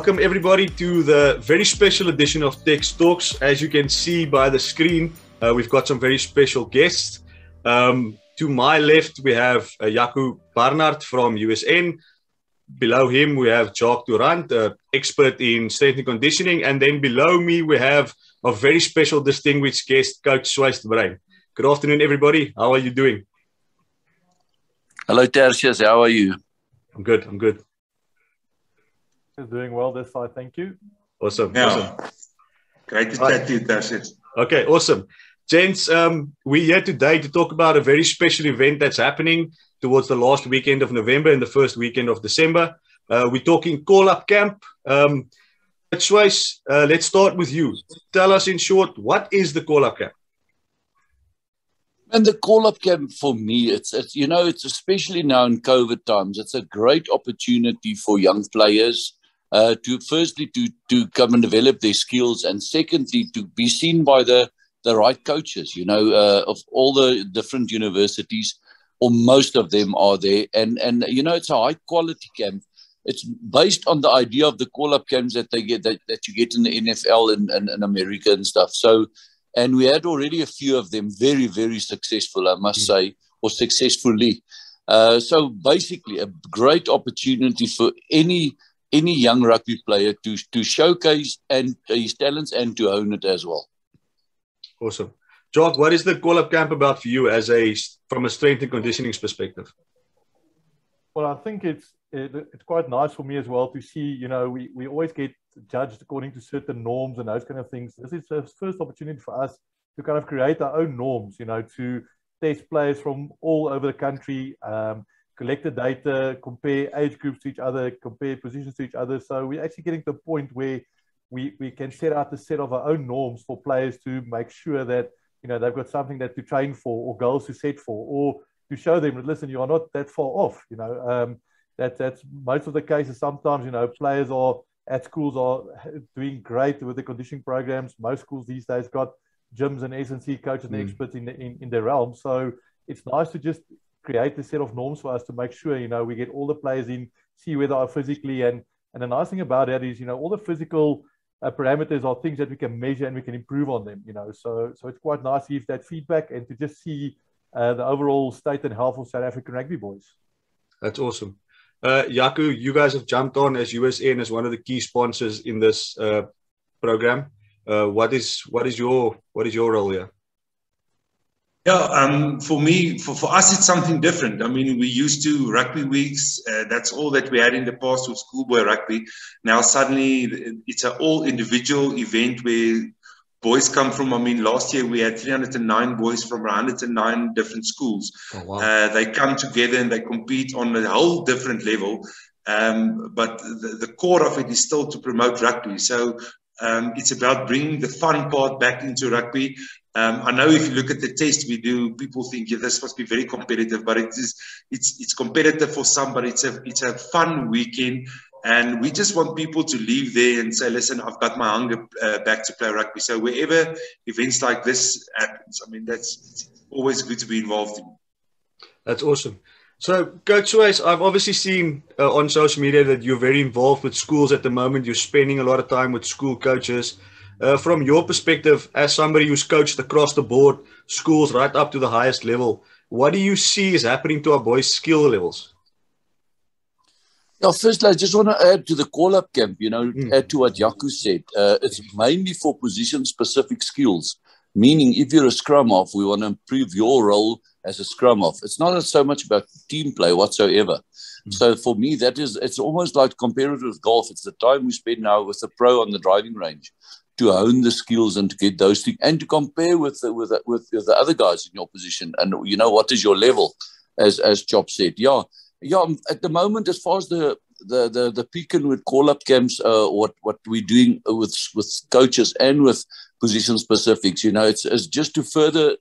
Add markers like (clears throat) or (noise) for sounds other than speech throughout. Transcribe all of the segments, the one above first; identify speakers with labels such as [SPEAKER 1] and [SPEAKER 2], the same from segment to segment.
[SPEAKER 1] welcome everybody to the very special edition of Tex Talks. As you can see by the screen, uh, we've got some very special guests. Um, to my left, we have uh, Jaco Barnard from USN. Below him, we have Jacques Du Randt, uh, expert in strength and conditioning. And then below me, we have a very special, distinguished guest, Coach Swys Brain. Good afternoon, everybody. How are you doing?
[SPEAKER 2] Hello, Tertius. How are you?
[SPEAKER 1] I'm good. I'm good.
[SPEAKER 3] Is doing well this side. Thank you.
[SPEAKER 1] Awesome.
[SPEAKER 4] Yeah.
[SPEAKER 1] Awesome.
[SPEAKER 4] Great to chat to you, Tertius.
[SPEAKER 1] Okay, awesome. Gents, um, we're here today to talk about a very special event that's happening towards the last weekend of November and the first weekend of December. Uh, we're talking call up camp. Um, Swys, uh, let's start with you. Tell us in short, what is the call up camp?
[SPEAKER 2] And the call up camp for me, it's, it's, you know, it's especially now in COVID times, it's a great opportunity for young players uh, to firstly to, to come and develop their skills and secondly to be seen by the, the right coaches, you know, uh, of all the different universities or most of them are there. And, and you know, it's a high quality camp. It's based on the idea of the call up camps that they get that, that you get in the NFL and, and, and America and stuff. So and we had already a few of them very, very successful, I must mm. say, or successfully. Uh, so basically, a great opportunity for any any young rugby player to to showcase and his talents and to own it as well.
[SPEAKER 1] Awesome, Jock. What is the call up camp about for you as a from a strength and conditioning perspective?
[SPEAKER 3] Well, I think it's it, it's quite nice for me as well to see. You know, we we always get judged according to certain norms and those kind of things. This is the first opportunity for us to kind of create our own norms, you know, to test players from all over the country, um, collect the data, compare age groups to each other, compare positions to each other. So we're actually getting to the point where we, we can set out a set of our own norms for players to make sure that, you know, they've got something that to train for or goals to set for or to show them that, listen, you are not that far off, you know. Um, that, that's most of the cases. Sometimes, you know, players are at schools are doing great with the conditioning programs. Most schools these days got gyms and S&C coaches and mm. experts in, the, in, in their realm. So it's nice to just create a set of norms for us to make sure, you know, we get all the players in, see where they are physically. And, and the nice thing about that is, you know, all the physical uh, parameters are things that we can measure and we can improve on them, you know. So, so it's quite nice to give that feedback and to just see uh, the overall state and health of South African rugby boys.
[SPEAKER 1] That's awesome. Uh, Jaco, you guys have jumped on as USN as one of the key sponsors in this uh, program. Uh, what is what is your what is your role here?
[SPEAKER 4] Yeah, um, for me, for, for us, it's something different. I mean, we used to rugby weeks. Uh, that's all that we had in the past with schoolboy rugby. Now suddenly, it's an all individual event where boys come from. I mean, last year we had 309 boys from 109 different schools. Oh, wow. uh, they come together and they compete on a whole different level. Um, but the, the, core of it is still to promote rugby. So um, it's about bringing the fun part back into rugby. Um, I know if you look at the test we do, people think yeah, this must be very competitive, but it is it's it's competitive for some, but it's a it's a fun weekend. And we just want people to leave there and say, listen, I've got my hunger uh, back to play rugby. So wherever events like this happens, I mean, that's always good to be involved in.
[SPEAKER 1] That's awesome. So, Coach Swice, I've obviously seen uh, on social media that you're very involved with schools at the moment. You're spending a lot of time with school coaches. Uh, from your perspective, as somebody who's coached across the board, schools right up to the highest level, what do you see is happening to our boys' skill levels?
[SPEAKER 2] Yeah, firstly, I just want to add to the call up camp, you know, mm. add to what Jaco said. Uh, it's mainly for position specific skills, meaning if you're a scrum off, we want to improve your role as a scrum off. It's not so much about team play whatsoever. Mm. So for me, that is, it's almost like comparative golf. It's the time we spend now with the pro on the driving range to hone the skills and to get those things and to compare with the, with, the, with the other guys in your position. And, you know, what is your level, as, as Chop said. Yeah yeah, um, at the moment, as far as the the the, the peak with call up camps, uh, what what we're doing with with coaches and with position specifics, you know, it's, it's just to further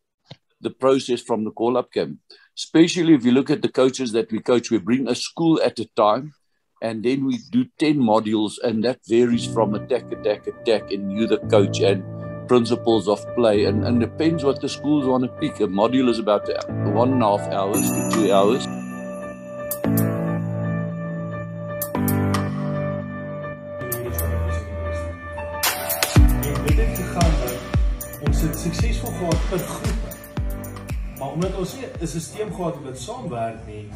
[SPEAKER 2] the process from the call up camp. Especially if you look at the coaches that we coach, we bring a school at a time, and then we do 10 modules and that varies from attack attack attack and you the coach and principles of play. And, and depends what the schools want to pick. A module is about one and a half hours to two hours.
[SPEAKER 5] Ons het suksesvol gehad in groepe. Maar omdat ons nie 'n stelsel gehad het wat saamwerk nie,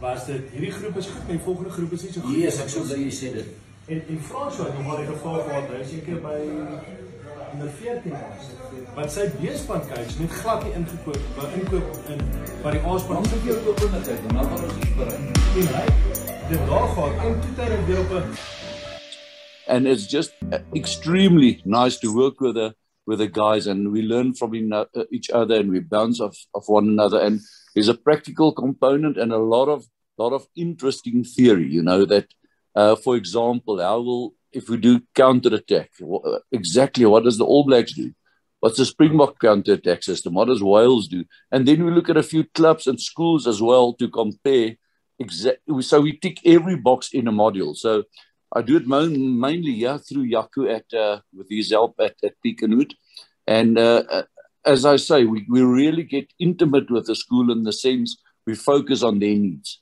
[SPEAKER 5] was dit hierdie groep is goed, die volgende groep is nie so goed.
[SPEAKER 2] Yes, ek sou sê jy sê dit.
[SPEAKER 5] En en François het nog maar 'n geval gehad, hy seker by onder 14 was. Wat sy beespan coach net glad nie ingekoop, wou inkoop in wat die aanspan
[SPEAKER 2] se vir jou openheid en dan was ons iets bereik.
[SPEAKER 5] En hy dit daar gaan en toe hy weer op 'n
[SPEAKER 2] and it's just extremely nice to work with the with the guys and we learn from each other and we bounce off of one another and there's a practical component and a lot of lot of interesting theory you know that uh, for example how will if we do counter attack exactly what does the all blacks do? What's the springbok counter attack system? What does wales do? And then we look at a few clubs and schools as well to compare exactly so we tick every box in a module. So I do it mainly yeah through Jaco at uh, with his help at, at Peakenwood. And uh, uh, as I say, we, we really get intimate with the school in the sense we focus on their needs.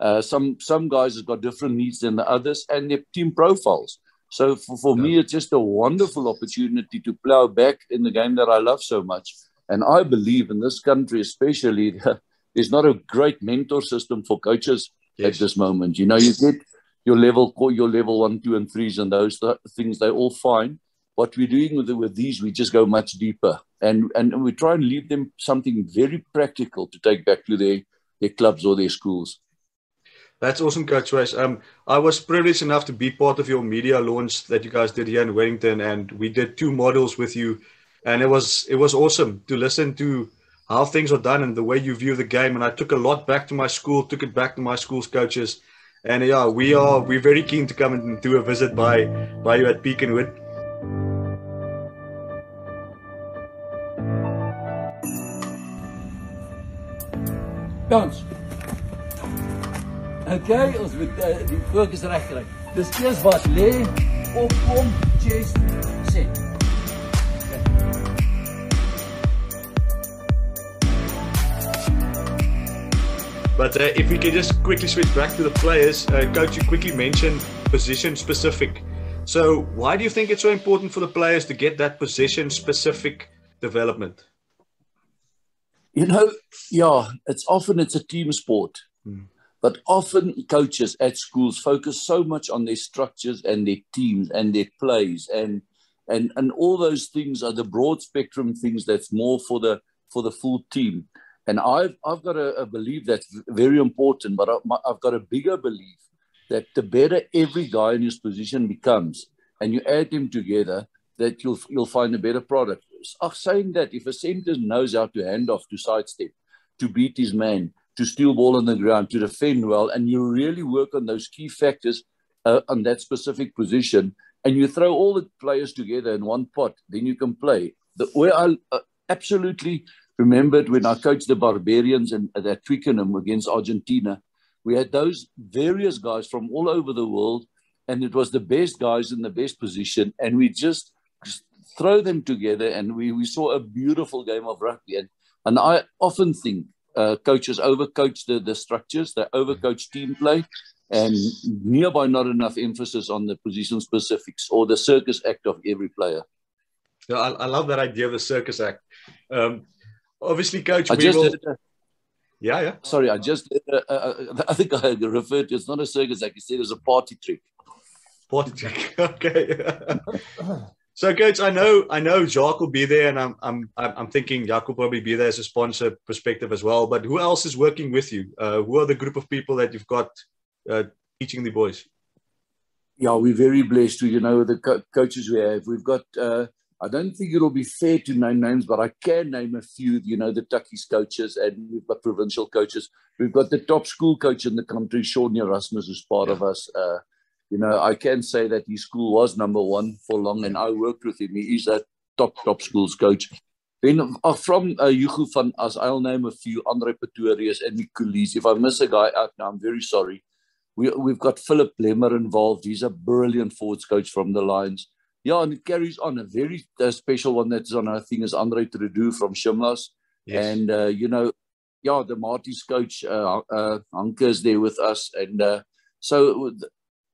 [SPEAKER 2] Uh, some some guys have got different needs than the others and their team profiles. So for, for yeah. me, it's just a wonderful opportunity to plow back in the game that I love so much. And I believe in this country, especially, (laughs) there's not a great mentor system for coaches yes. at this moment. You know, you get your level, your level one, two, and threes, and those things, they're all fine. What we're doing with, with these, we just go much deeper, and and we try and leave them something very practical to take back to their their clubs or their schools.
[SPEAKER 1] That's awesome, Coach Wes. Um, I was privileged enough to be part of your media launch that you guys did here in Wellington, and we did two models with you, and it was it was awesome to listen to how things are done and the way you view the game. And I took a lot back to my school, took it back to my school's coaches, and yeah, we are we're very keen to come and do a visit by by you at Beaconwood.
[SPEAKER 2] Dans. Okay, ons moet uh, die reg kry. Dis eers wat lê chest sit.
[SPEAKER 1] But uh, if we can just quickly switch back to the players, uh, Coach, you quickly mentioned position specific. So, why do you think it's so important for the players to get that position specific development?
[SPEAKER 2] You know, yeah, it's often it's a team sport, hmm. but often coaches at schools focus so much on their structures and their teams and their plays and and and all those things are the broad spectrum things that's more for the for the full team. And I've, I've got a, a belief that's very important, but I've got a bigger belief that the better every guy in his position becomes, and you add them together, that you'll, you'll find a better product. I'm saying that if a center knows how to hand off, to sidestep, to beat his man, to steal ball on the ground, to defend well, and you really work on those key factors uh, on that specific position, and you throw all the players together in one pot, then you can play. The way I uh, absolutely remembered when I coached the Barbarians and at Twickenham against Argentina. We had those various guys from all over the world, and it was the best guys in the best position, and we just throw them together, and we, we saw a beautiful game of rugby. And, and I often think uh, coaches overcoach the, the structures, they overcoach team play, and nearby not enough emphasis on the position specifics or the circus act of every player.
[SPEAKER 1] Yeah, I, I love that idea of the circus act. Um, obviously, coach.
[SPEAKER 2] I just
[SPEAKER 1] will...
[SPEAKER 2] uh,
[SPEAKER 1] yeah, yeah.
[SPEAKER 2] Sorry, I just. Uh, uh, I think I referred to. It's not a circus, act, you said. It's a party trick.
[SPEAKER 1] Party trick. (laughs) okay. (laughs) so, coach, I know, I know, Jacques will be there, and I'm, I'm, I'm thinking Jacques will probably be there as a sponsor perspective as well. But who else is working with you? Uh, who are the group of people that you've got uh, teaching the boys?
[SPEAKER 2] Yeah, we're very blessed you know the co- coaches we have. We've got. Uh, I don't think it'll be fair to name names, but I can name a few. You know, the Tukkies coaches, and we've got provincial coaches. We've got the top school coach in the country, Sean Erasmus, is part yeah. of us. Uh, you know, I can say that his school was number one for long, and I worked with him. He's a top top schools coach. Then uh, from uh, Yuhu van As, I'll name a few: Andre Pretorius and Nicolis. If I miss a guy out now, I'm very sorry. We, we've got Philip Lemmer involved. He's a brilliant forwards coach from the Lions. Yeah, and it carries on. A very uh, special one that's on our thing is Andre Trudeau from Shimlas. Yes. And, uh, you know, yeah, the Maties coach, uh, uh, is there with us. And uh, so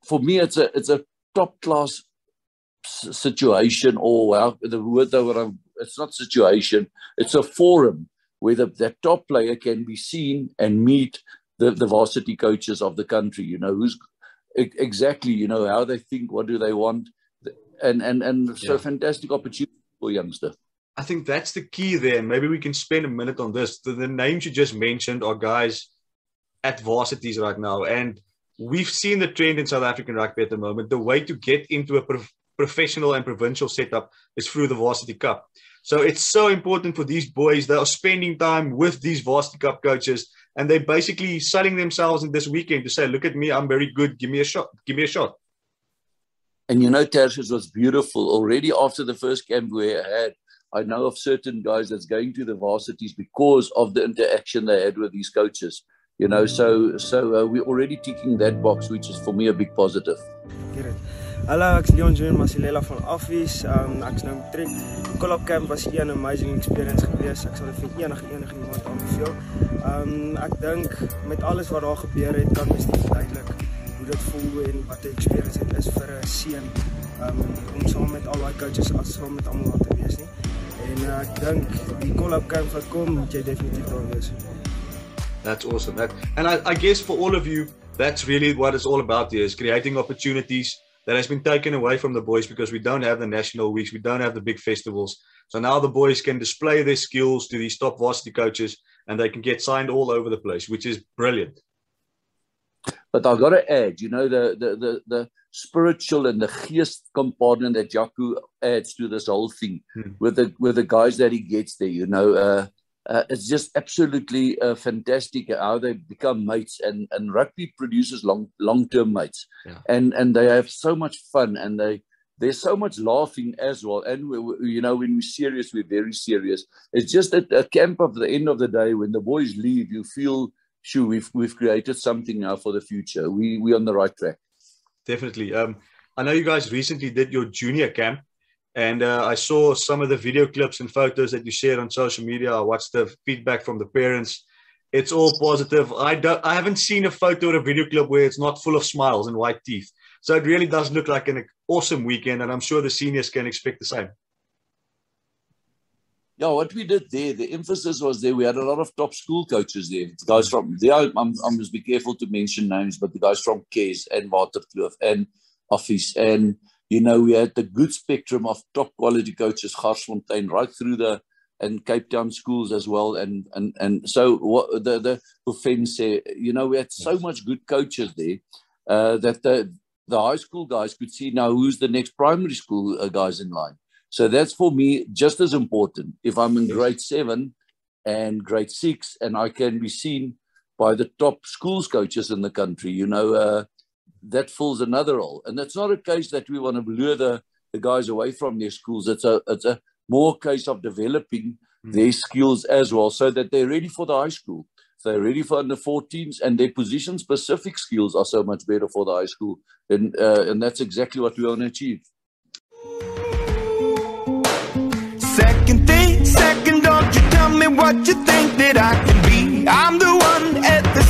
[SPEAKER 2] for me, it's a it's a top class situation or well, the word that I'm um, it's not situation. It's a forum where the, that top player can be seen and meet the, the varsity coaches of the country. You know who's exactly you know how they think, what do they want, and and and so fantastic opportunity for youngster.
[SPEAKER 1] I think that's the key there. Maybe we can spend a minute on this. The, the names you just mentioned are guys at varsities right now, and we've seen the trend in South African rugby at the moment. The way to get into a prof- professional and provincial setup is through the Varsity Cup. So it's so important for these boys. They are spending time with these Varsity Cup coaches, and they're basically selling themselves in this weekend to say, "Look at me, I'm very good. Give me a shot. Give me a shot."
[SPEAKER 2] And you know, Tertius was beautiful already after the first camp we had. I know of certain guys that's going to the varsities because of the interaction they had with these coaches. You know, so so uh, we're already ticking that box, which is for me a big positive.
[SPEAKER 6] Hallo, ek's Leon June Masilela van Affies. Um ek's nou betrek. Collab Camp was 'n amazing experience geweest. Ek sal dit vir enige enige iemand aanbeveel. Um ek dink met alles wat daar gebeur het, kan mens net duidelik hoe dit voel en wat die experience het is vir 'n seun um om saam met al daai coaches as saam met almal te wees nie. En uh, ek dink die Collab Camp wat kom, moet jy definitief daar wees.
[SPEAKER 1] That's awesome. That, and I, I guess for all of you, that's really what it's all about here is creating opportunities that has been taken away from the boys because we don't have the national weeks, we don't have the big festivals. So now the boys can display their skills to these top varsity coaches and they can get signed all over the place, which is brilliant.
[SPEAKER 2] But I've got to add, you know, the the the, the spiritual and the geest component that Jaco adds to this whole thing hmm. with the with the guys that he gets there, you know, uh, uh, it's just absolutely uh, fantastic how they become mates and, and rugby produces long long term mates. Yeah. and and they have so much fun and they there's so much laughing as well. And we, we, you know when we're serious we're very serious. It's just at a camp of the end of the day when the boys leave you feel sure we've we've created something now for the future. We we're on the right track.
[SPEAKER 1] Definitely. Um i know you guys recently did your junior camp and uh, I saw some of the video clips and photos that you shared on social media. I watched the feedback from the parents. It's all positive. I don't. I haven't seen a photo or a video clip where it's not full of smiles and white teeth. So it really does look like an awesome weekend, and I'm sure the seniors can expect the same.
[SPEAKER 2] Yeah, what we did there, the emphasis was there. We had a lot of top school coaches there. The guys from there, I'm, I must be careful to mention names, but the guys from Kes and Waterkloof and Affies and you know, we had the good spectrum of top quality coaches, Garsfontein, right through the and Cape Town schools as well. And and and so what the the offense, you know, we had so much good coaches there uh, that the the high school guys could see now who's the next primary school uh, guys in line. So that's for me just as important. If I'm in grade seven and grade six, and I can be seen by the top schools coaches in the country, you know, uh, that fills another role. And it's not a case that we want to lure the, the guys away from their schools. It's a it's a more case of developing mm. their skills as well, so that they're ready for the high school. So they're ready for under 14s, and their position specific skills are so much better for the high school. And uh, and that's exactly what we want to achieve.
[SPEAKER 7] Second thing, second, don't you tell me what you think that I can be. I'm the one at the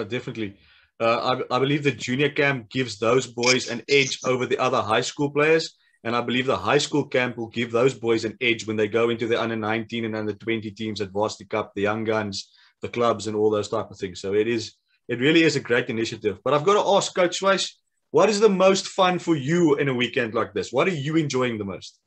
[SPEAKER 1] No, definitely. Uh, I, I believe the junior camp gives those boys an edge over the other high school players. And I believe the high school camp will give those boys an edge when they go into the under 19 and under 20 teams at Varsity Cup, the young guns, the clubs, and all those type of things. So it is, it really is a great initiative. But I've got to ask, Coach Swys, what is the most fun for you in a weekend like this? What are you enjoying the most?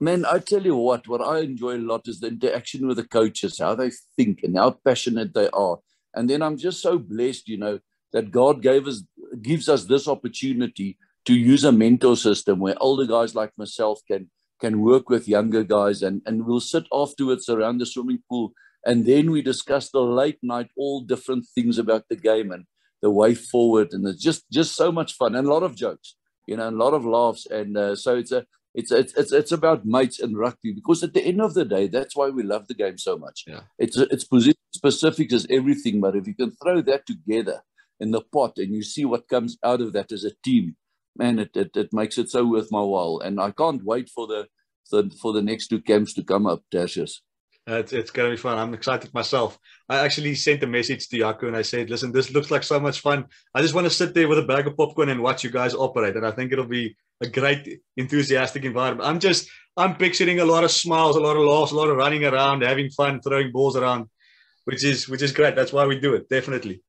[SPEAKER 2] Man, I tell you what, what I enjoy a lot is the interaction with the coaches, how they think and how passionate they are. And then I'm just so blessed, you know, that God gave us gives us this opportunity to use a mentor system where older guys like myself can can work with younger guys and, and we'll sit afterwards around the swimming pool and then we discuss the late night all different things about the game and the way forward. And it's just just so much fun and a lot of jokes you know a lot of laughs. And uh, so it's a it's, it's it's it's about mates and rugby because at the end of the day that's why we love the game so much.
[SPEAKER 1] Yeah.
[SPEAKER 2] it's it's position specific as everything but if you can throw that together in the pot and you see what comes out of that as a team man it, it, it makes it so worth my while. And i can't wait for the, the for the next two camps to come up dashes
[SPEAKER 1] Uh, it's, it's going to be fun. I'm excited myself. I actually sent a message to Jaco and I said, listen, this looks like so much fun. I just want to sit there with a bag of popcorn and watch you guys operate. And I think it'll be a great, enthusiastic environment. I'm just, I'm picturing a lot of smiles, a lot of laughs, a lot of running around, having fun, throwing balls around, which is, which is great. That's why we do it. Definitely.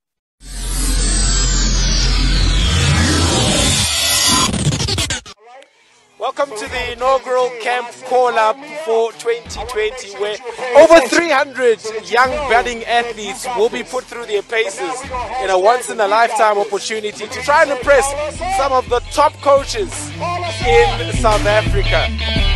[SPEAKER 8] Welcome to the inaugural camp call up for 2020, where over 300 young budding athletes will be put through their paces in a once in a lifetime opportunity to try and impress some of the top coaches in South Africa.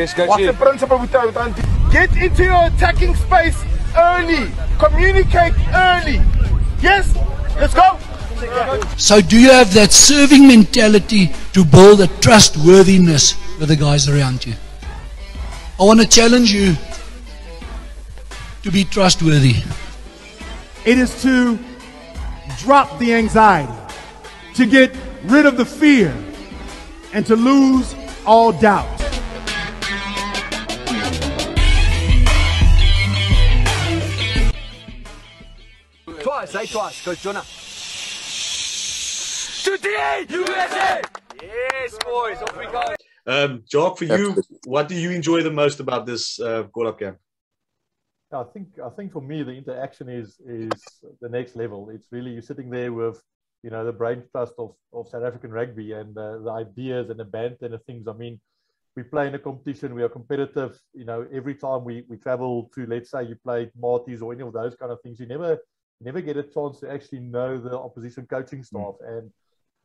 [SPEAKER 9] Yes, coach.
[SPEAKER 10] What's the principle with that? Get into your attacking space early. Communicate early. Yes. Let's go.
[SPEAKER 11] So, do you have that serving mentality to build a trustworthiness with the guys around you? I want to challenge you to be trustworthy.
[SPEAKER 12] It is to drop the anxiety, to get rid of the fear, and to lose all doubt.
[SPEAKER 9] Twice, say twice. Coach Jonah.
[SPEAKER 8] Today, USA! Yes, boys, off we go.
[SPEAKER 1] Um, Jock, for you, what do you enjoy the most about this uh, call up camp?
[SPEAKER 3] I think I think for me the interaction is is the next level. It's really you're sitting there with you know the brain trust of, of South African rugby and uh, the ideas and the banter and the things. I mean, we play in a competition. We are competitive. You know, every time we, we travel to let's say you play Maties or any of those kind of things, you never you never get a chance to actually know the opposition coaching staff. Mm. And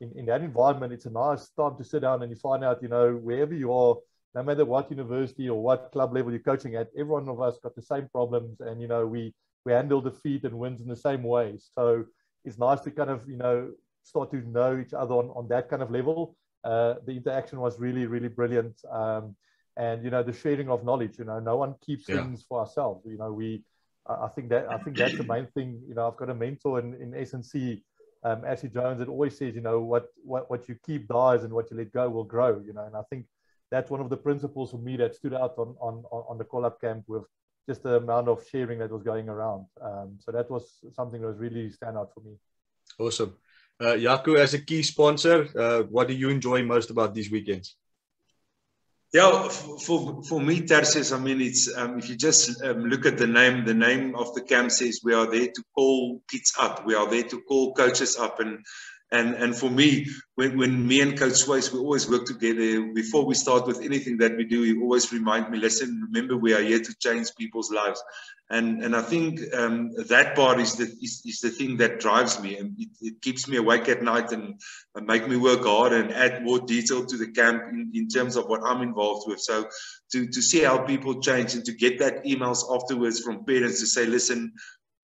[SPEAKER 3] in, in that environment, it's a nice time to sit down and you find out, you know, wherever you are, no matter what university or what club level you're coaching at, every one of us got the same problems, and you know we we handle defeat and wins in the same way. So it's nice to kind of you know start to know each other on, on that kind of level. Uh, the interaction was really really brilliant, um, and you know the sharing of knowledge. You know, no one keeps yeah. things for ourselves. You know, we I think that I think that's the main thing. You know, I've got a mentor in in S&C. Um, Ashley Jones that always says, you know, what, what what you keep dies and what you let go will grow, you know, and I think that's one of the principles for me that stood out on on on the call up camp with just the amount of sharing that was going around. Um, so that was something that was really stand out for me.
[SPEAKER 1] Awesome, uh, Jaco, as a key sponsor, uh, what do you enjoy most about these weekends?
[SPEAKER 4] Yeah, for for me, Tertius, I mean, it's um, if you just um, look at the name, the name of the camp says we are there to call kids up. We are there to call coaches up, and And and for me, when, when me and Coach Swys, we always work together. Before we start with anything that we do, he always remind me, listen, remember we are here to change people's lives. And and I think um, that part is the is, is the thing that drives me and it, it keeps me awake at night and, and make me work hard and add more detail to the camp in, in terms of what I'm involved with. So to, to see how people change and to get that emails afterwards from parents to say, listen,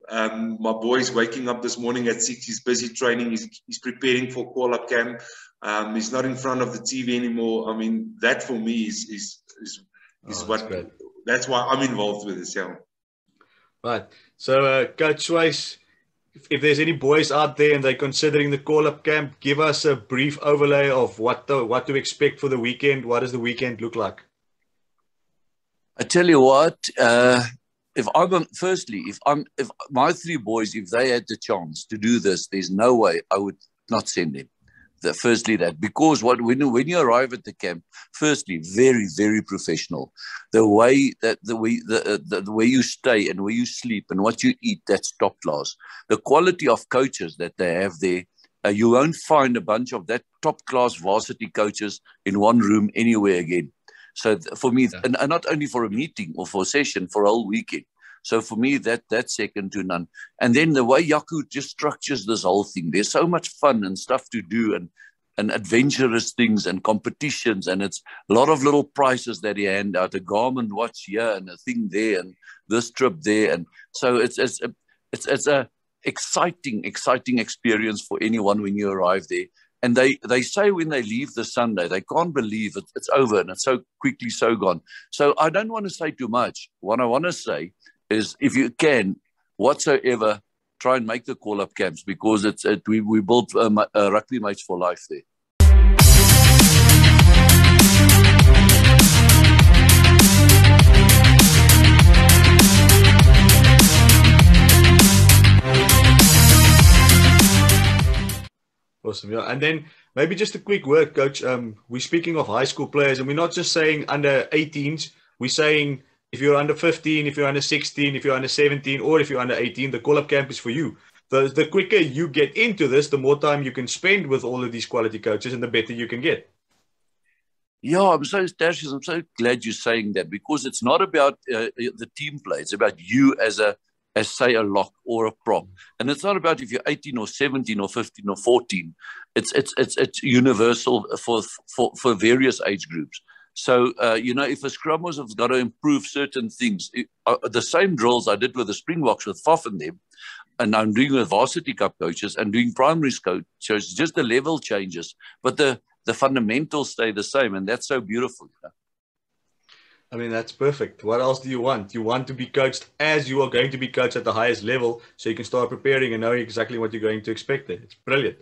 [SPEAKER 4] um, my boy's waking up this morning at six. He's busy training. He's, he's preparing for call up camp. Um, he's not in front of the TV anymore. I mean, that for me is is is, is oh, what great. that's why I'm involved with this. Yeah.
[SPEAKER 1] Right. So, uh, Coach Swys, if, if, there's any boys out there and they're considering the call up camp, give us a brief overlay of what the, what to expect for the weekend. What does the weekend look like?
[SPEAKER 2] I tell you what. Uh, if I'm firstly, if I'm if my three boys, if they had the chance to do this, there's no way I would not send them. The, firstly, that because what when when you arrive at the camp, firstly, very very professional. The way that the way the, the, the way you stay and where you sleep and what you eat, that's top class. The quality of coaches that they have there, uh, you won't find a bunch of that top class varsity coaches in one room anywhere again. So for me, yeah. and, and, not only for a meeting or for a session, for a whole weekend. So for me, that that's second to none. And then the way Jaco just structures this whole thing, there's so much fun and stuff to do and and adventurous things and competitions and it's a lot of little prizes that he hand out a Garmin watch here and a thing there and this trip there and so it's it's a, it's it's a exciting exciting experience for anyone when you arrive there and they they say when they leave the Sunday, they can't believe it, it's over and it's so quickly so gone. So I don't want to say too much. What I want to say is, if you can, whatsoever, try and make the call up camps because it's it, we we built uh, uh, rugby mates for life there.
[SPEAKER 1] Awesome, yeah. And then maybe just a quick word, coach. Um, we're speaking of high school players, and we're not just saying under 18s. We're saying if you're under 15, if you're under 16, if you're under 17, or if you're under 18, the call-up camp is for you. The, the quicker you get into this, the more time you can spend with all of these quality coaches, and the better you can get.
[SPEAKER 2] Yeah, I'm so Tertius, I'm so glad you're saying that because it's not about uh, the team play. It's about you as a as say a lock or a prop. And it's not about if you're 18 or 17 or 15 or 14. It's it's it's it's universal for for for various age groups. So uh, you know, if a scrummers have got to improve certain things, it, uh, the same drills I did with the Springboks with Faf and them, and I'm doing with varsity cup coaches and doing primary coaches, just the level changes, but the the fundamentals stay the same, and that's so beautiful. You know?
[SPEAKER 1] I mean, that's perfect. What else do you want? You want to be coached as you are going to be coached at the highest level so you can start preparing and knowing exactly what you're going to expect there. It's brilliant.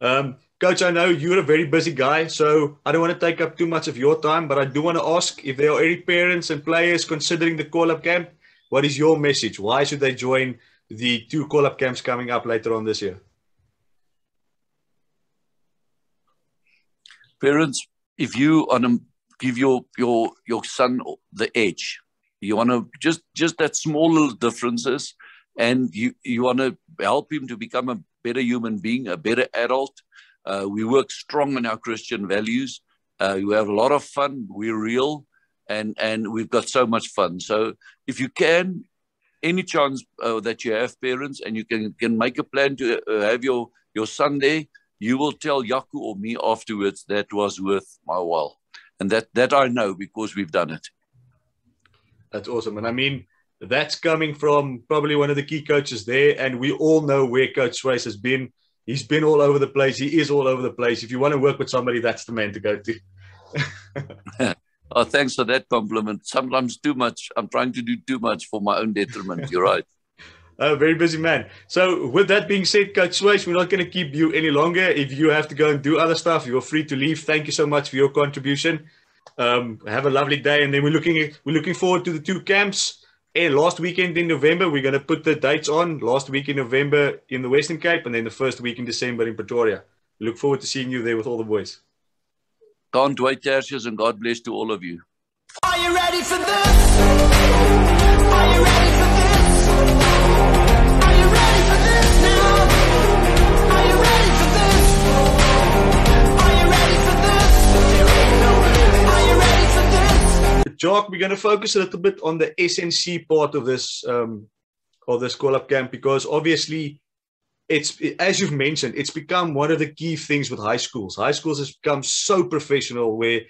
[SPEAKER 1] Um, Coach, I know you're a very busy guy, so I don't want to take up too much of your time, but I do want to ask if there are any parents and players considering the call up camp, what is your message? Why should they join the two call up camps coming up later on this year?
[SPEAKER 2] Parents, if you on a give your your your son the edge. You want to just just that small little differences, and you you want to help him to become a better human being, a better adult. Uh, we work strong on our Christian values. Uh, we have a lot of fun. We're real, and and we've got so much fun. So if you can, any chance uh, that you have parents and you can can make a plan to uh, have your your Sunday, you will tell Jaco or me afterwards that was worth my while and that that I know because we've done it.
[SPEAKER 1] That's awesome, and I mean that's coming from probably one of the key coaches there, and we all know where Coach Swys has been. He's been all over the place. He is all over the place. If you want to work with somebody, that's the man to go to. (laughs)
[SPEAKER 2] oh, thanks for that compliment. Sometimes too much. I'm trying to do too much for my own detriment. You're right.
[SPEAKER 1] A (laughs) very busy man. So, with that being said, Coach Swys, we're not going to keep you any longer. If you have to go and do other stuff, you're free to leave. Thank you so much for your contribution. Um, have a lovely day, and then we're looking we're looking forward to the two camps. And last weekend in November, we're going to put the dates on. Last week in November in the Western Cape, and then the first week in December in Pretoria. Look forward to seeing you there with all the boys.
[SPEAKER 2] Can't wait, Tertius, and God bless to all of you.
[SPEAKER 7] Are you ready for this? Are you ready for
[SPEAKER 1] Jock, we're going to focus a little bit on the S&C part of this um, of this call up camp because obviously it's as you've mentioned, it's become one of the key things with high schools. High schools has become so professional where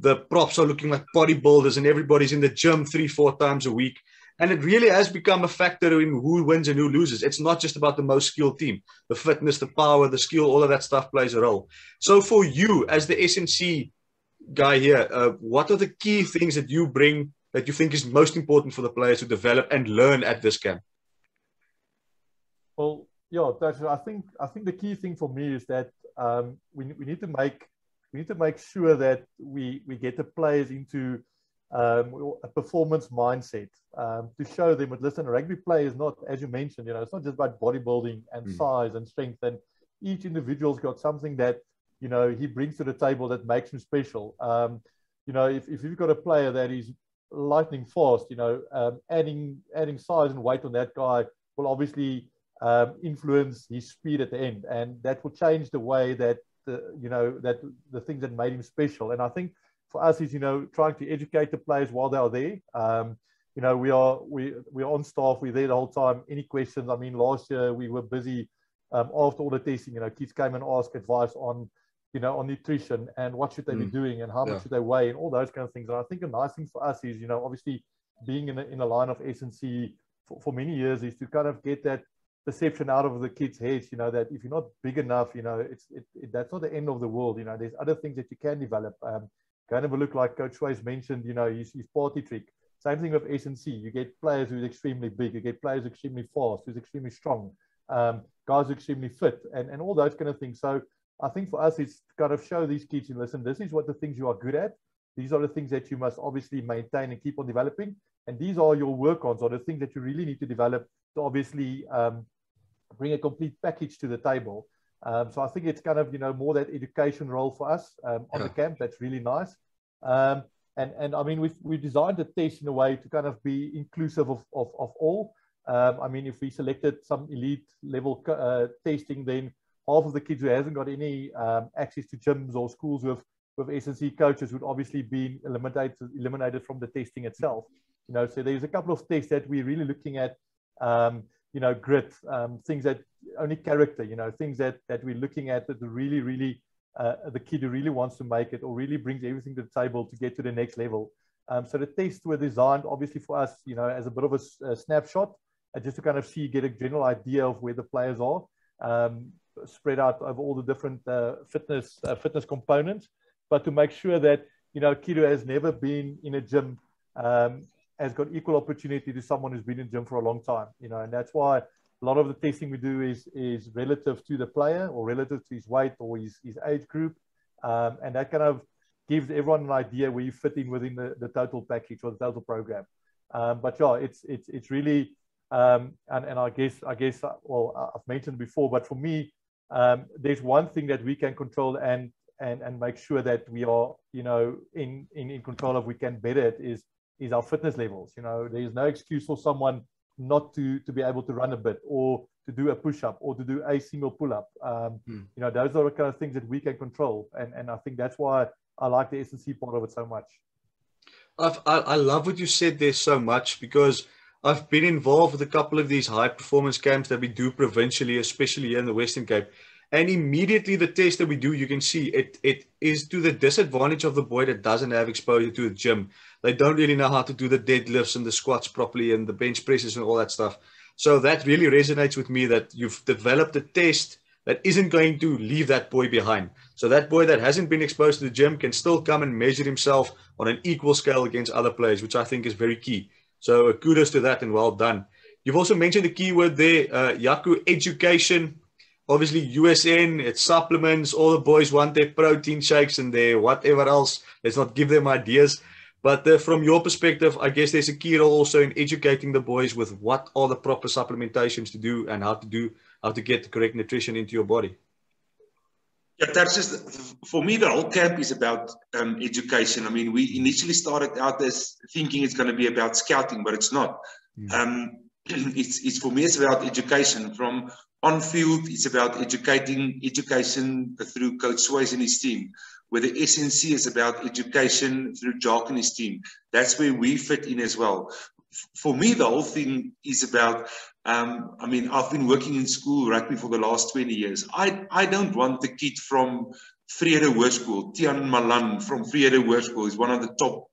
[SPEAKER 1] the props are looking like bodybuilders and everybody's in the gym three, four times a week. And it really has become a factor in who wins and who loses. It's not just about the most skilled team. The fitness, the power, the skill, all of that stuff plays a role. So for you as the S&C guy here, uh, what are the key things that you bring that you think is most important for the players to develop and learn at this camp?
[SPEAKER 3] Well, yeah, that's, I think I think the key thing for me is that um, we, we need to make we need to make sure that we we get the players into um, a performance mindset um, to show them that listen, rugby play is not, as you mentioned, you know, it's not just about bodybuilding and mm. size and strength. And each individual's got something that you know he brings to the table that makes him special. Um, you know, if, if you've got a player that is lightning fast, you know, um, adding adding size and weight on that guy will obviously um, influence his speed at the end, and that will change the way that the you know that the things that made him special. And I think for us is you know trying to educate the players while they are there. Um, you know we are we we're on staff. We're there the whole time. Any questions? I mean, last year we were busy um, after all the testing. You know, kids came and asked advice on you know on nutrition and what should they mm. be doing and how much yeah. should they weigh and all those kind of things. And I think a nice thing for us is you know obviously being in a, in a line of S&C for, for many years is to kind of get that perception out of the kids' heads, you know, that if you're not big enough, you know, it's it, it, that's not the end of the world. You know, there's other things that you can develop. Um, kind of a look like Coach Swys mentioned, you know, his, his party trick. Same thing with S&C. You get players who's extremely big, you get players extremely fast, who's extremely strong, um, guys extremely fit, and, and all those kind of things. So I think for us, it's kind of show these kids, and listen, this is what the things you are good at. These are the things that you must obviously maintain and keep on developing. And these are your work ons, or the things that you really need to develop to obviously um, bring a complete package to the table. Um, so I think it's kind of you know more that education role for us um, on yeah. the camp. That's really nice. Um, and and I mean we've we designed the test in a way to kind of be inclusive of of, of all. Um, I mean if we selected some elite level uh, testing, then half of the kids who hasn't got any um, access to gyms or schools with with S&C coaches would obviously be eliminated eliminated from the testing itself. You know, so there's a couple of tests that we're really looking at. Um, you know, grit, um, things that only character, you know, things that, that we're looking at that really, really, uh, the kid who really wants to make it or really brings everything to the table to get to the next level. Um, so the tests were designed obviously for us, you know, as a bit of a, a snapshot, uh, just to kind of see, get a general idea of where the players are, um, spread out over all the different uh, fitness uh, fitness components, but to make sure that you know, who has never been in a gym um, has got equal opportunity to someone who's been in gym for a long time, you know, and that's why a lot of the testing we do is is relative to the player or relative to his weight or his, his age group, um, and that kind of gives everyone an idea where you fit in within the, the total package or the total program. Um, but yeah, it's it's it's really um, and and I guess I guess well I've mentioned before, but for me, um, there's one thing that we can control and and and make sure that we are you know in in, in control of we can better it is is our fitness levels. You know, there is no excuse for someone not to to be able to run a bit or to do a push up or to do a single pull up. Um, mm. You know, those are the kind of things that we can control, and and I think that's why I like the S&C part of it so much.
[SPEAKER 1] I've, I, I love what you said there so much because I've been involved with a couple of these high performance camps that we do provincially, especially here in the Western Cape. And immediately the test that we do, you can see it it is to the disadvantage of the boy that doesn't have exposure to the gym. They don't really know how to do the deadlifts and the squats properly and the bench presses and all that stuff. So that really resonates with me that you've developed a test that isn't going to leave that boy behind. So that boy that hasn't been exposed to the gym can still come and measure himself on an equal scale against other players, which I think is very key. So kudos to that and well done. You've also mentioned the keyword there, uh, Jaco, education obviously USN, it's supplements. All the boys want their protein shakes and their whatever else. Let's not give them ideas. But uh, from your perspective, I guess there's a key role also in educating the boys with what are the proper supplementations to do and how to do, how to get the correct nutrition into your body.
[SPEAKER 4] Yeah, that's just for me. The whole camp is about um, education. I mean, we initially started out as thinking it's going to be about scouting, but it's not. Mm. Um, (clears throat) it's, it's for me, it's about education from on field, it's about educating education through Coach Swys and his team. Where the S&C is about education through Jock and his team. That's where we fit in as well. For me, the whole thing is about. Um, I mean, I've been working in school rugby for the last 20 years. I, I don't want the kid from Vrede Hoërskool, Tian Malan from Vrede Hoërskool is one of the top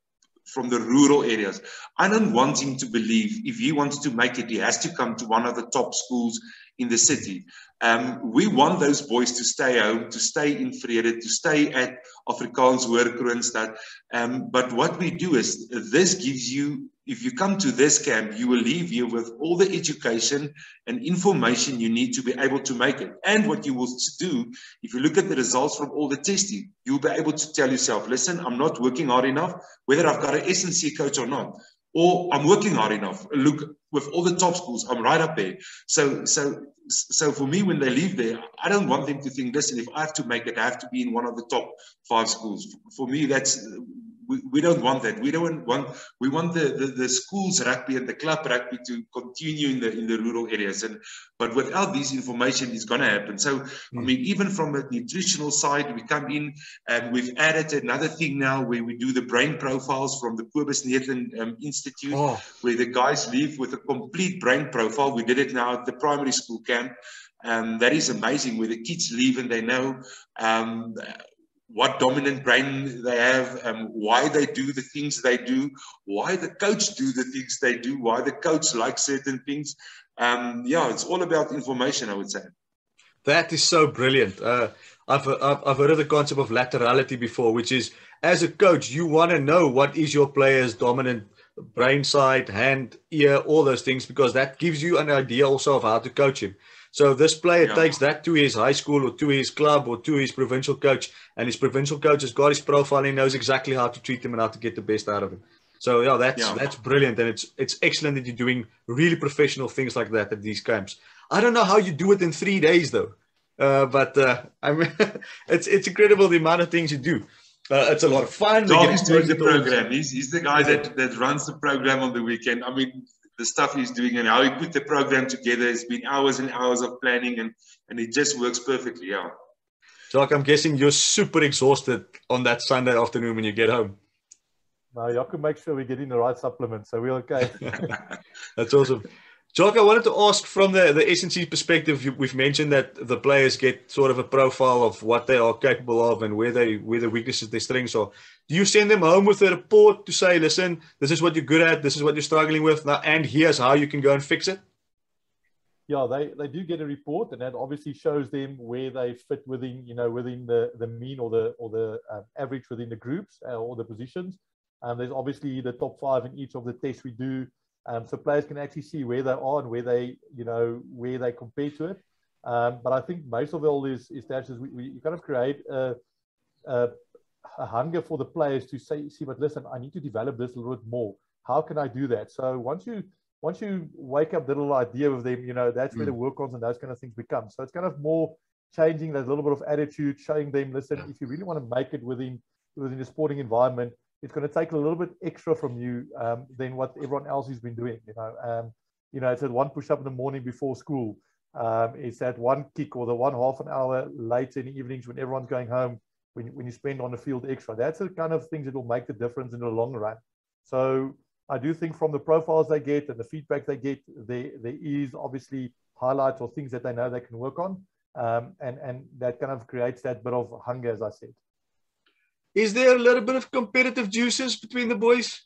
[SPEAKER 4] from the rural areas. I don't want him to believe if he wants to make it, he has to come to one of the top schools in the city. Um, we want those boys to stay home, to stay in Vrede, to stay at Afrikaans Hoër Um, but what we do is this gives you if you come to this camp, you will leave here with all the education and information you need to be able to make it. And what you will do, if you look at the results from all the testing, you'll be able to tell yourself, listen, I'm not working hard enough, whether I've got an S&C coach or not. Or I'm working hard enough. Look, with all the top schools, I'm right up there. So, so, so for me, when they leave there, I don't want them to think, listen, if I have to make it, I have to be in one of the top five schools. For me, that's we, we don't want that. We don't want we want the, the, the schools rugby and the club rugby to continue in the in the rural areas. And but without this information, it's going to happen. So. I mean, even from a nutritional side, we come in and we've added another thing now where we do the brain profiles from the Kobus Neethling um, Institute, oh. where the guys leave with a complete brain profile. We did it now at the primary school camp. Um, that is amazing where the kids leave and they know um, what dominant brain they have, um, why they do the things they do, why the coach do the things they do, why the coach likes certain things. Um, yeah, it's all about information, I would say.
[SPEAKER 1] That is so brilliant. Uh, I've, I've, I've heard of the concept of laterality before, which is as a coach, you want to know what is your player's dominant brain side, hand, ear, all those things, because that gives you an idea also of how to coach him. So this player yeah. takes that to his high school or to his club or to his provincial coach, and his provincial coach has got his profile and he knows exactly how to treat him and how to get the best out of him. So yeah, that's yeah. that's brilliant, and it's it's excellent that you're doing really professional things like that at these camps. I don't know how you do it in three days though, uh, but uh, (laughs) I mean, it's it's incredible the amount of things you do. Uh, it's a lot of fun.
[SPEAKER 4] Dog is doing the program. He's, he's the guy that, that runs the program on the weekend. I mean, the stuff he's doing and how he put the program together. It's been hours and hours of planning and, and it just works perfectly. Yeah.
[SPEAKER 1] Jock, I'm guessing you're super exhausted on that Sunday afternoon when you get home.
[SPEAKER 3] No, you have to make sure we're getting the right supplements, so we're okay. (laughs)
[SPEAKER 1] That's awesome. Jock, I wanted to ask from the, the S&C perspective, we've mentioned that the players get sort of a profile of what they are capable of and where they where the weaknesses, their strengths are. Do you send them home with a report to say, listen, this is what you're good at, this is what you're struggling with, now, and here's how you can go and fix it?
[SPEAKER 3] Yeah, they, they do get a report, and that obviously shows them where they fit within, you know, within the, the mean or the or the um, average within the groups uh, or the positions. Um, there's obviously the top five in each of the tests we do um, so players can actually see where they are and where they, you know, where they compare to it. Um, but I think most of all is, is that is we, we kind of create a, a, a, hunger for the players to say, see, but listen, I need to develop this a little bit more. How can I do that? So once you once you wake up that little idea of them, you know, that's mm. where the mm. work ons and those kind of things become. So it's kind of more changing that little bit of attitude, showing them, listen, if you really want to make it within within the sporting environment, it's going to take a little bit extra from you um, than what everyone else has been doing. You know, um, you know, it's at one push up in the morning before school. Um, it's that one kick or the one half an hour later in the evenings when everyone's going home. When, when you spend on the field extra, that's the kind of things that will make the difference in the long run. So I do think from the profiles they get and the feedback they get, there there is obviously highlights or things that they know they can work on, um, and and that kind of creates that bit of hunger, as I said.
[SPEAKER 1] Is there a little bit of competitive juices between the boys?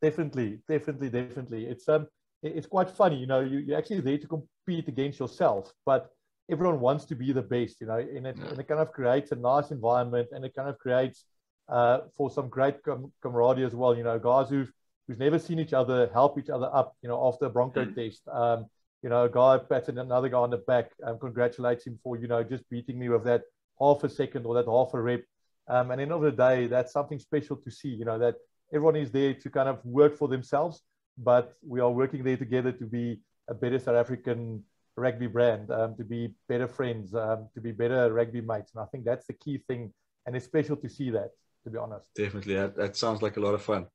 [SPEAKER 3] Definitely, definitely, definitely. It's um, it's quite funny, you know. You you're actually there to compete against yourself, but everyone wants to be the best, you know. And it, and it kind of creates a nice environment, and it kind of creates uh, for some great com- camaraderie as well. You know, guys who've who've never seen each other help each other up. You know, after a Bronco mm. test. Um, you know, a guy pats another guy on the back and congratulates him for, you know, just beating me with that half a second or that half a rep. Um, and at the end of the day, that's something special to see, you know, that everyone is there to kind of work for themselves, but we are working there together to be a better South African rugby brand, um, to be better friends, um, to be better rugby mates. And I think that's the key thing. And it's special to see that, to be honest.
[SPEAKER 1] Definitely. That, that sounds like a lot of fun.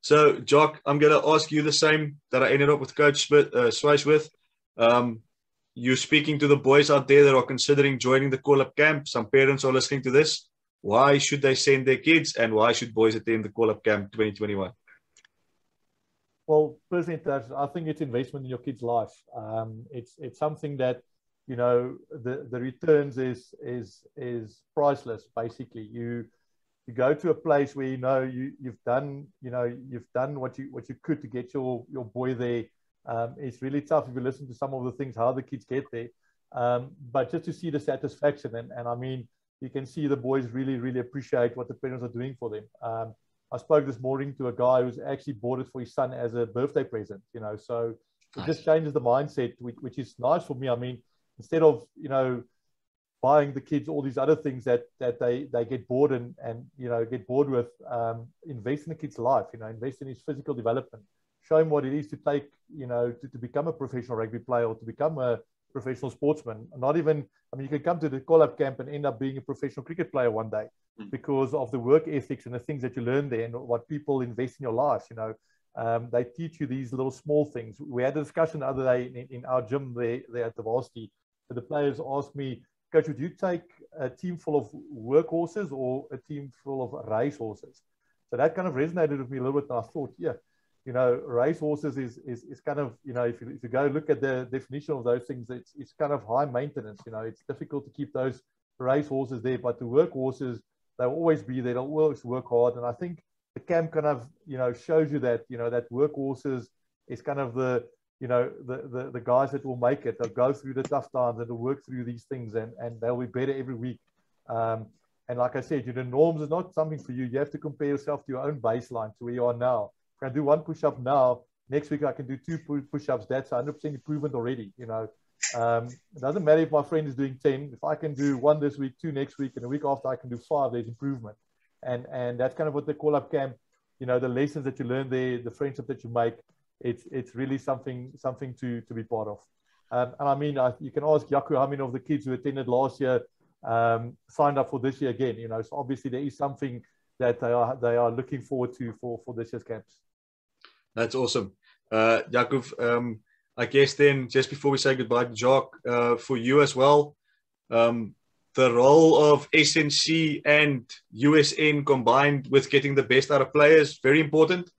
[SPEAKER 1] So, Jock, I'm going to ask you the same that I ended up with Coach Smith, uh, Swys with. Um, you're speaking to the boys out there that are considering joining the call up camp. Some parents are listening to this. Why should they send their kids and why should boys attend the call up camp 2021?
[SPEAKER 3] Well, personally, I think it's investment in your kid's life. Um, it's it's something that you know the the returns is is is priceless. Basically, you you go to a place where you know you you've done you know you've done what you what you could to get your your boy there. Um, it's really tough if you listen to some of the things how the kids get there, um, but just to see the satisfaction and and I mean you can see the boys really really appreciate what the parents are doing for them. Um, I spoke this morning to a guy who's actually bought it for his son as a birthday present. You know, so it nice. just changes the mindset, which, which is nice for me. I mean, instead of you know buying the kids all these other things that that they they get bored and and you know get bored with um, invest in the kid's life you know invest in his physical development show him what it is to take you know to, to become a professional rugby player or to become a professional sportsman not even i mean you can come to the call-up camp and end up being a professional cricket player one day mm. because of the work ethics and the things that you learn there and what people invest in your life you know um, they teach you these little small things we had a discussion the other day in, in our gym there, there at the varsity the players asked me Coach, would you take a team full of workhorses or a team full of race horses? So that kind of resonated with me a little bit. And I thought, yeah, you know, race horses is, is, is kind of, you know, if you, if you go look at the definition of those things, it's, it's kind of high maintenance. You know, it's difficult to keep those race horses there, but the workhorses, they'll always be there. They'll always work hard. And I think the camp kind of, you know, shows you that, you know, that workhorses is kind of the, you know the, the the guys that will make it they'll go through the tough times and they'll work through these things and and they'll be better every week um, and like i said you know norms is not something for you you have to compare yourself to your own baseline to where you are now i do one push-up now next week i can do two push-ups that's 100% improvement already you know um, it doesn't matter if my friend is doing 10 if i can do one this week two next week and a week after i can do five there's improvement and and that's kind of what the call up camp you know the lessons that you learn there the friendship that you make it's it's really something something to to be part of. Um, and I mean, I, you can ask Jaco how many of the kids who attended last year um, signed up for this year again. You know, so obviously there is something that they are they are looking forward to for for this year's camps.
[SPEAKER 1] That's awesome, uh, Jaco. Um, I guess then, just before we say goodbye to Jock, uh, for you as well, um, the role of S&C and USN combined with getting the best out of players very important.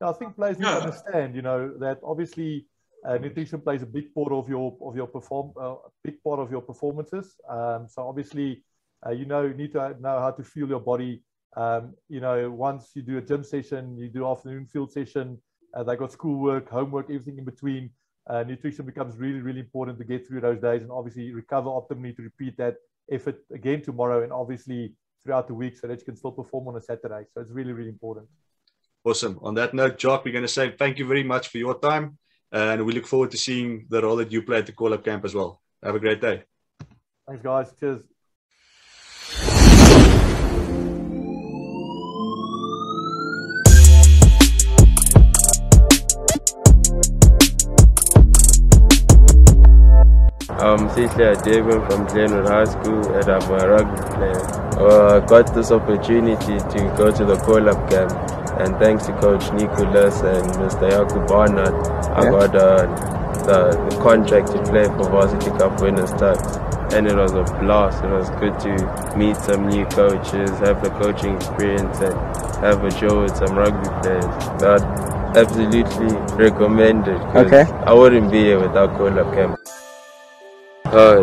[SPEAKER 3] I think players need to understand, you know, that obviously uh, nutrition plays a big part of your of your perform uh, big part of your performances. Um, so obviously, uh, you know, you need to know how to fuel your body. Um, you know, once you do a gym session, you do afternoon field session. Uh, they got schoolwork, homework, everything in between. Uh, nutrition becomes really, really important to get through those days, and obviously recover optimally to repeat that effort again tomorrow, and obviously throughout the week, so that you can still perform on a Saturday. So it's really, really important.
[SPEAKER 1] Awesome. On that note, Jock, we're going to say thank you very much for your time. And we look forward to seeing the role that you play at the call up camp as well. Have a great day.
[SPEAKER 3] Thanks, guys. Cheers.
[SPEAKER 13] I'm Sihle David from Glenwood High School and I'm a rugby player. Uh, I got this opportunity to go to the call-up camp and thanks to Coach Nicholas and Mr. Jaco Barnard, I yeah. got uh, the, the contract to play for Varsity Cup Winners Tuks. And it was a blast. It was good to meet some new coaches, have the coaching experience, and have a show with some rugby players. That absolutely recommended.
[SPEAKER 14] Okay.
[SPEAKER 13] I wouldn't be here without Call Up Camp. Hi,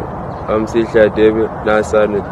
[SPEAKER 13] I'm Sisha David, now signed with